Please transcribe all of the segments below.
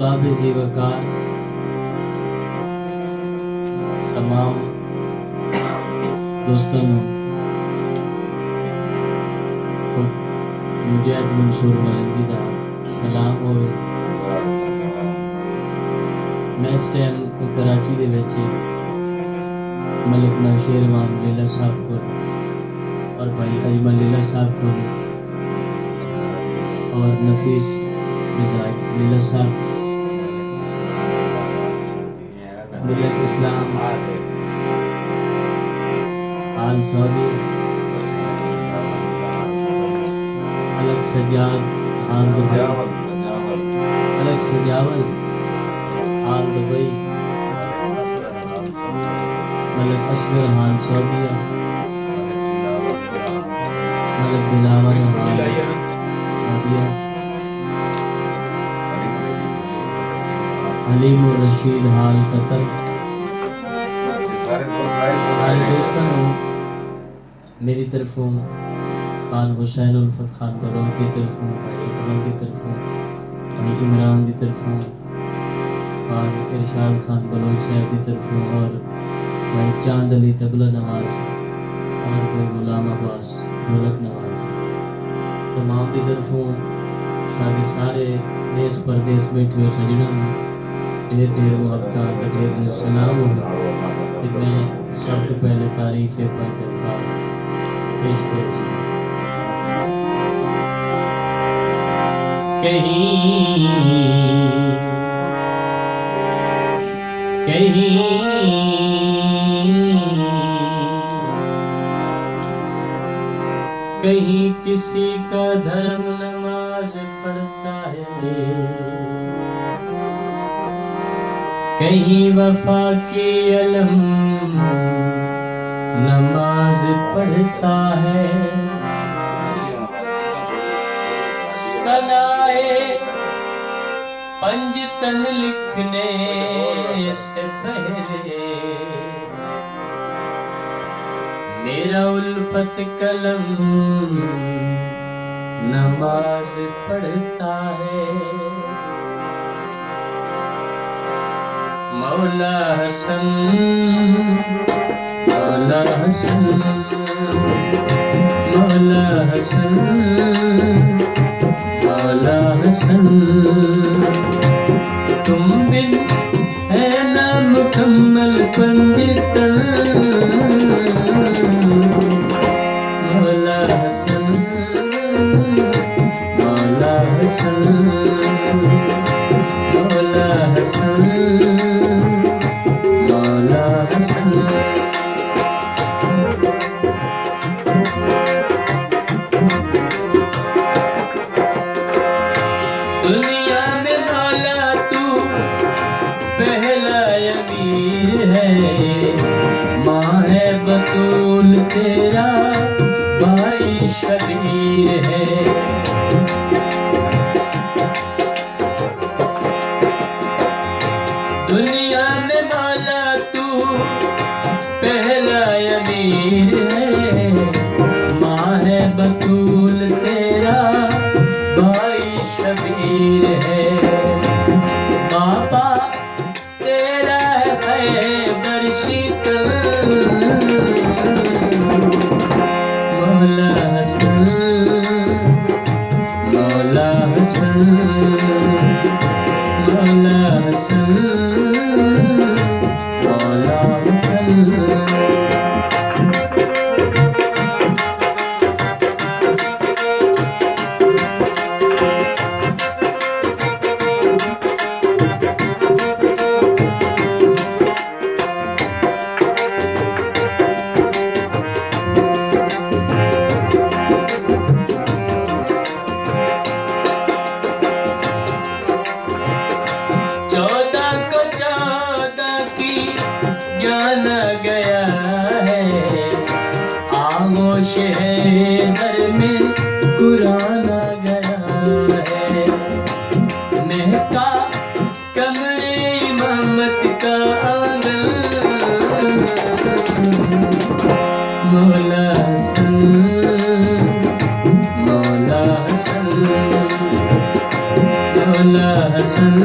احباب زی وقار تمام دوستوں مجاہد منصور ملنگی دا سلام ہوئے میں اس ٹائم کراچی دے وچ ملک ناشیر ناشیروان لیلہ صاحب کو اور بھائی اجمل لیلہ صاحب کو اور نفیس مزاج لیلہ صاحب ملک اسلام. آل سعودی. الگ سجاد، آل دبئی. الگ سجاول، آل دبئی. ملک اصغر حال سعودیہ. ملک دلاور حال حلیم الرشید حال قطر سارے دوستوں میری طرفوں خان حسین الفت خان بلوچ کی طرفوں بھائی اکمل کی طرفوں بھائی عمران کی طرفوں خان ارشاد خان بلوچ صاحب کی طرفوں اور بھائی چاند علی تبلہ نواز اور بھائی غلام عباس ڈھولک نواز۔ تمام کی طرفوں سارے سارے دیس پردیس بیٹھے ہو سجنا ڈھیر ڈھیر محبتات ڈھیر سلام ہو۔ کہ سب سے پہلے تعریف پڑھتے پاک پیش پیش۔ کہیں کہیں کہیں کسی کا دھرم نماز پڑھتا ہے۔ کہیں وفا کی علم نماز پڑھتا ہے۔ سنائے پنجتن لکھنے سے پہلے۔ میرا الفت قلم نماز پڑھتا ہے۔ مولا حسن مولا حسن مولا حسن مولا حسن تم بن ہے نا مکمل پنجتن پہلا امیر حسن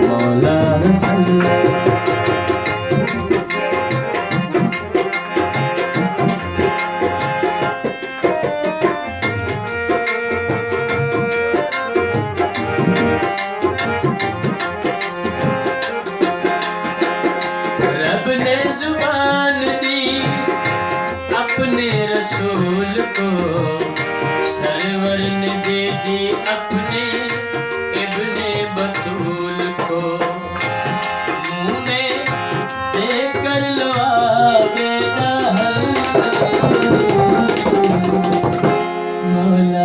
مولا حسن رب نے زبان دی اپنے رسول کو سرور نے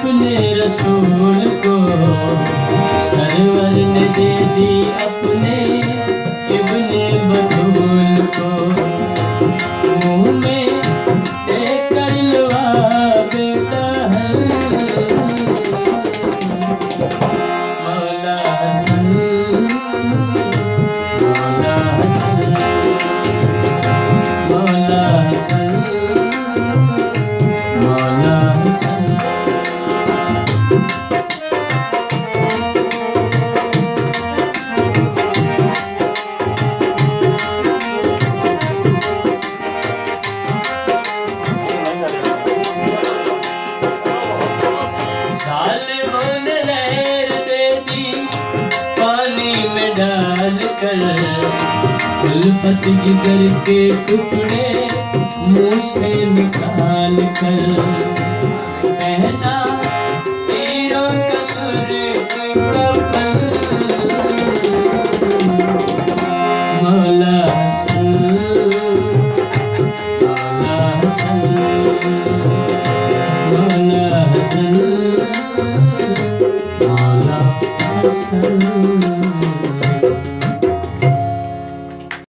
اپنے رسول کو سرور نے دے دی اپنے الفت جگر کے ٹکڑے منہ سے نکال کر